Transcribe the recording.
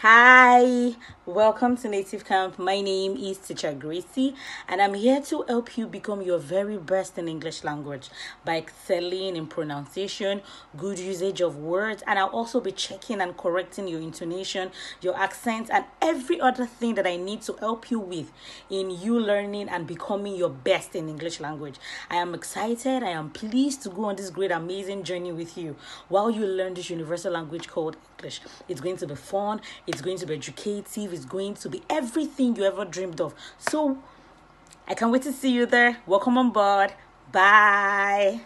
Hi, welcome to Native Camp. My name is Teacher Gracey, and I'm here to help you become your very best in English language by excelling in pronunciation, good usage of words, and I'll also be checking and correcting your intonation, your accent, and every other thing that I need to help you with in you learning and becoming your best in English language. I am excited, I am pleased to go on this great, amazing journey with you while you learn this universal language called English. It's going to be fun it's going to be educative, it's going to be everything you ever dreamed of. So I can't wait to see you there. Welcome on board. Bye.